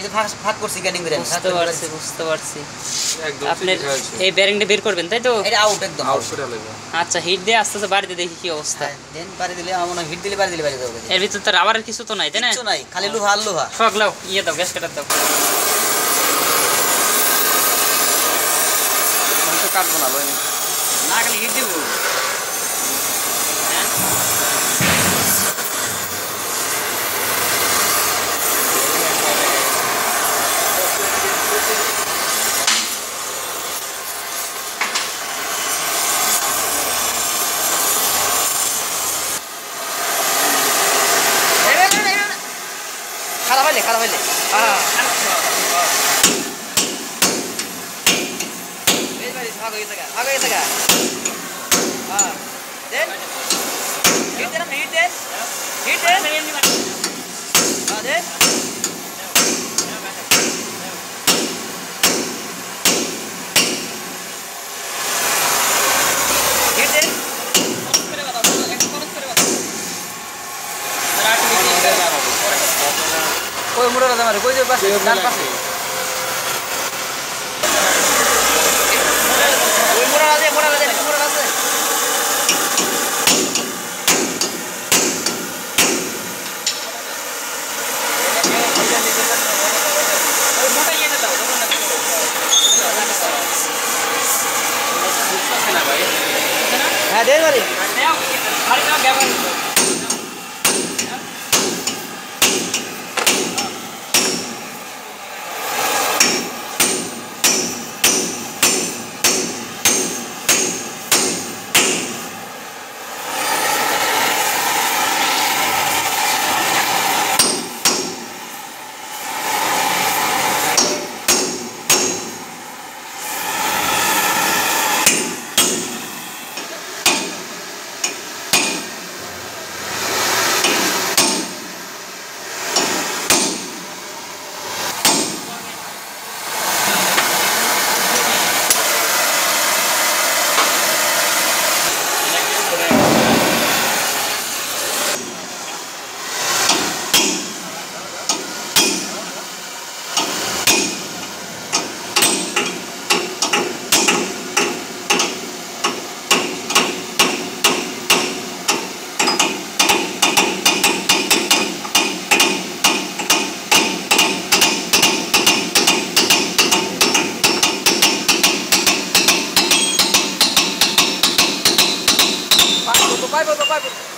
এই যে ফাঁক ফাঁক করছি গ্যাডিং করে বুঝতে পারছি বুঝতে পারছি। একদম আপনার ঠিক আছে এই ব্যারিংটা বের করবেন তাই তো? এটা আউট একদম। আউট করে লাগবে আচ্ছা হিট দিয়ে আস্তে আস্তে বাড়িতে দেখি কি অবস্থা। দেন পারি দিলে আমার মনে হিট দিলে পারি দিলে এর ভিতর তো রাবারের কিছু তো নাই তাই না? কিচ্ছু নাই খালি লোহা আর লোহা। শখ লাও ইয়ে দাও গ্যাস কাটার দাও। কাটবো না না খালি खराब वाले खड़ा वाले हाँ आगो ये सगा কই মুড়া রাজা মারে কই যে পাশে ডান পাশে ওই মুড়া রাজা মুড়া রাজা মুড়া রাজা হ্যাঁ দেন বাড়ি Baju, baju.